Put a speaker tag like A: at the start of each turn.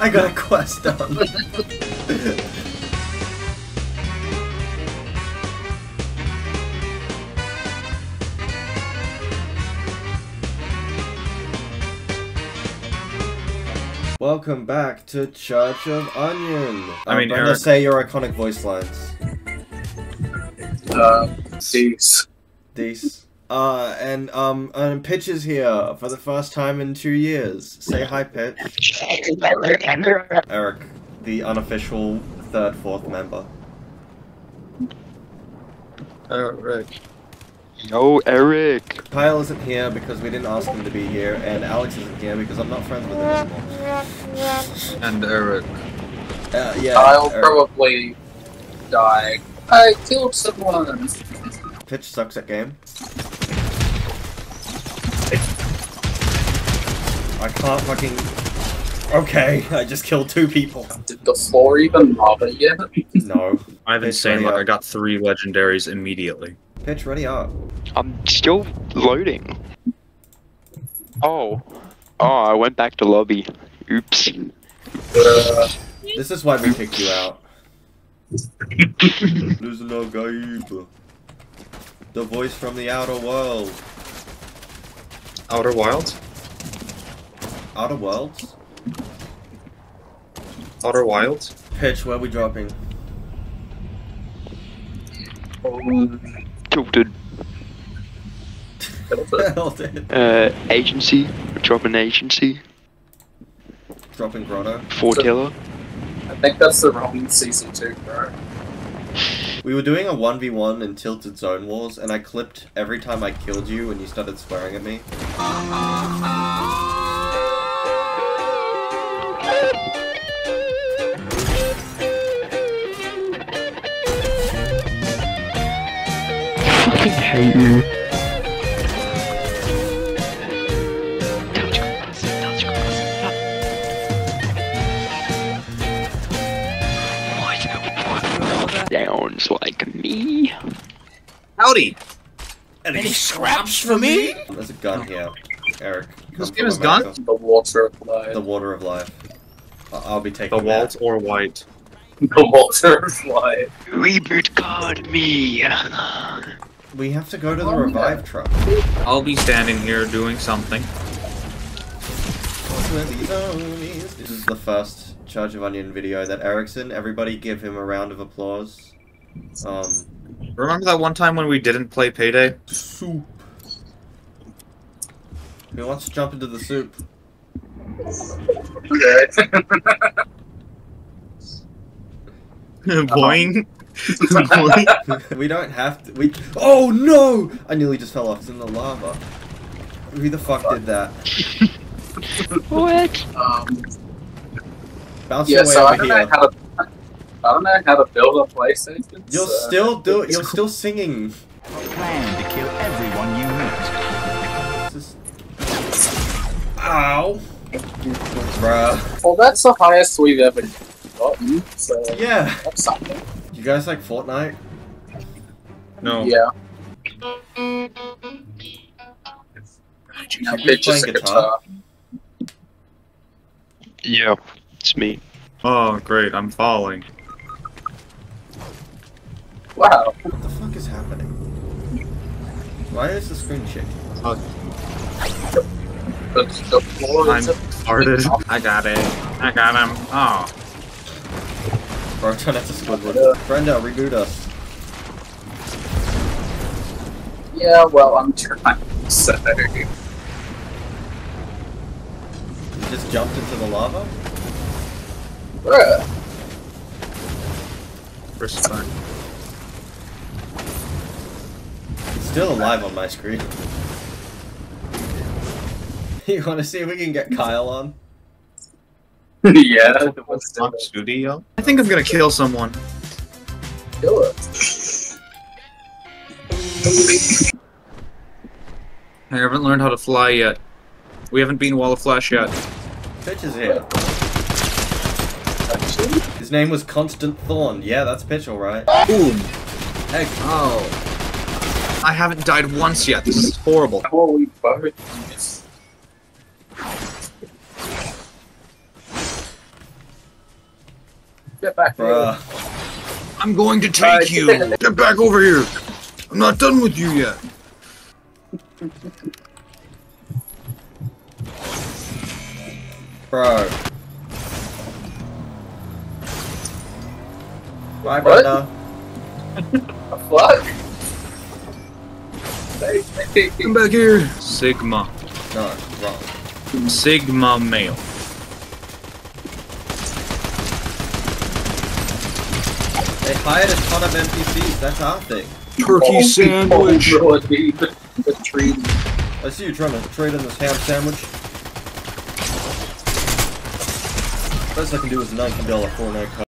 A: I got a quest done. Welcome back to Church of Onion.
B: I mean,
A: I'm gonna
B: Eric-
A: say your iconic voice lines.
C: Uh, cease.
A: These. Uh, and um, and Pitch is here for the first time in two years. Say hi, Pitch. Eric, the unofficial third, fourth member.
B: Eric.
D: Yo, Eric.
A: Kyle isn't here because we didn't ask him to be here, and Alex isn't here because I'm not friends with him anymore.
B: And Eric.
A: Uh, yeah,
C: I'll
A: Eric.
C: probably die. I killed someone.
A: Pitch sucks at game. I can't fucking. Okay, I just killed two people.
C: Did the floor even lava yet?
A: No.
B: I've
A: Pitch,
B: insane
A: ready
B: luck.
A: up.
B: I got three legendaries immediately.
A: Pitch, ready up.
D: I'm still loading. Oh. Oh, I went back to lobby. Oops.
C: Uh,
A: This is why we kicked you out. There's no Gaib. The voice from the outer world.
B: Outer Wilds?
A: Outer worlds?
B: Outer Wilds?
A: Pitch, where we dropping?
D: Tilted.
A: Held it.
D: Uh, agency. Drop an agency.
A: Dropping Grotto.
D: Fortilla.
C: I think that's the wrong season two, bro.
A: We were doing a 1v1 in Tilted Zone Wars, and I clipped every time I killed you and you started swearing at me.
D: Fucking hate you. Sounds like me.
B: Howdy!
A: Any scraps for me? There's a gun here. Eric.
B: This game is gun?
C: The water of life.
A: The water of life. I- I'll be taking
B: The
A: that.
B: Walt or White?
C: The water of life.
D: Reboot card me.
A: We have to go to the revive truck.
B: I'll be standing here doing something.
A: This is the first Church of Onion video that Eric's in. Everybody give him a round of applause. Um,
B: Remember that one time when we didn't play Payday?
A: soup. Who wants to jump into the soup?
C: Okay.
B: Boing! Boing!
A: we don't have to. We. Oh no! I nearly just fell off. It's in the lava. Who the fuck did that?
D: What?
C: um,
A: Bounce
C: yeah,
A: your way
C: so I don't know how to. I don't know how to build a PlayStation.
A: You're
C: so-
A: still do. You're still singing.
E: Plan to kill everyone you meet.
A: This Ow! Bruh.
C: Well, that's the highest we've ever gotten. So
A: Yeah.
C: that's something.
A: You guys like Fortnite?
B: No.
C: Yeah.
A: Should
C: Now
A: we
C: pitch is
A: play
C: a
A: guitar?
C: guitar.
D: Yeah, it's me.
B: Oh, great, I'm falling.
C: Wow.
A: What the fuck is happening? Why is the screen shaking?
C: The, the floor
B: I'm
C: is a
B: farted. I got it. I got him. Oh.
A: Bro, turn it to Squidward. Brenda, reboot us.
C: Yeah, well, I'm trying. So,
A: You just jumped into the lava?
C: bruh.
B: First time.
A: It's still alive on my screen. you wanna see if we can get Kyle on?
C: Yeah, let's do
B: Fuck
C: it.
B: studio? I think I'm gonna kill someone.
C: Do it.
B: I haven't learned how to fly yet. We haven't been Wall of Flash yet.
A: Pitch is here.
C: Actually,
A: His name was Constant Thorn. Yeah, that's Pitch, alright.
B: Boom!
A: Heck,
B: Oh. I haven't died once yet. This is horrible.
C: how are Get back here.
A: Bruh.
B: I'm going to take
C: Alright,
B: you. Get back over here. I'm not done with you yet.
A: Bro. Bye,
C: What?
A: brother.
C: The fuck? Hey, hey,
B: Come back here. Sigma.
A: No, wrong.
B: Sigma male.
A: They hired a ton of NPCs. That's our thing.
B: Turkey
C: oh,
B: sandwich.
C: Oh, bro, the, the tree.
A: I see you trying to trade in this ham sandwich. Best I can do is a $19 Fortnite